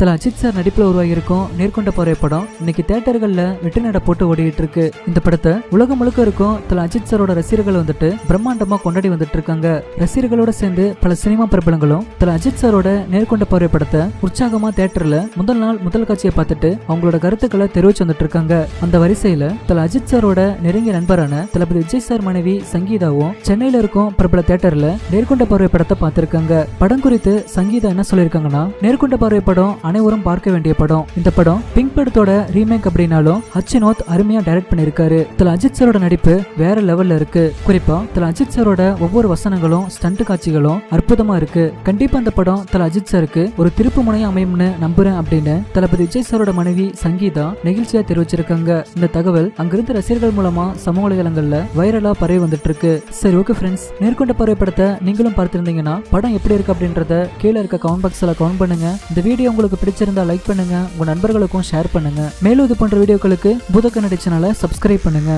Thala Ajith sir நடிப்புல உருவாகியிருக்கும் நேர்கொண்ட போற படம் இன்னைக்கு தியேட்டர்கள்ல வெற்றி நட போட்டு ஓடிட்டு இருக்கு இந்த படத்தை உலகம் முழுக்க இருக்கும் தல அஜித் சாரோட ரசிகர்கள் வந்துட்டு பிரம்மாண்டமா கொண்டாடி வந்துட்டு இருக்காங்க ரசிகர்களோட சேர்ந்து பல சினிமா பிரபலங்களும் தல அஜித் சாரோட நேர்கொண்ட போற படத்தை உற்சாகமா தியேட்டர்ல முதல் நாள் முதல் காட்சியை பார்த்துட்டு அவங்களோட கருத்துக்களை தெரிவிச்சு வந்துட்டு இருக்காங்க அந்த வரிசையில தல அஜித் சாரோட நெருங்கிய நண்பரான தளபதி விஜய் சார் மனைவி சங்கீதாவும் சென்னையில இருக்கும் பிரபல தியேட்டர்ல நேர்கொண்ட பார்வை படத்தை பார்த்திருக்காங்க. படம் குறித்து சங்கீதா என்ன சொல்லியிருக்காங்கன்னா நேர்கொண்ட பார்வை படம் அனைவரும் பார்க்க வேண்டிய படம். இந்த படம் பிங்க் படத்தோட ரீமேக் அப்படின்னாலும் அச்சினோத் அருமையா டைரக்ட் பண்ணிருக்காரு தில அஜித் சாரோட நடிப்பு வேற லெவல்ல இருக்கு. குறிப்பா தில அஜித் சாரோட ஒவ்வொரு வசனங்களும் ஸ்டண்ட் காட்சிகளும் அற்புதமா இருக்கு. கண்டிப்பா இந்த படம் தில அஜித் சாருக்கு ஒரு திருப்பு முனையை அமையும்னு நம்புறேன் அப்படின்னு தளபதி விஜய் சாரோட மனைவி சங்கீதா நெகிழ்ச்சியா தெரிவிச்சிருக்காங்க. இந்த தகவல் அங்கிருந்து ரசிகர்கள் மூலமா சமூக வலைதளங்கள்ல வைரலா பரவி வந்துட்டு இருக்கு சரி ஓகே ஃப்ரெண்ட்ஸ் நேர்கொண்ட பறவை படத்தை நீங்களும் பார்த்திருந்தீங்கன்னா படம் எப்படி இருக்கு அப்படின்றத கீழே இருக்க கமெண்ட் பாக்ஸ்ல கமெண்ட் பண்ணுங்க. இந்த வீடியோ உங்களுக்கு உங்களுக்கு பிடிச்சிருந்தா லைக் பண்ணுங்க உங்க நண்பர்களுக்கும் ஷேர் பண்ணுங்க. மேலும் இது போன்ற வீடியோக்களுக்கு பூத கன்னடி சேனலை சப்ஸ்கிரைப் பண்ணுங்க.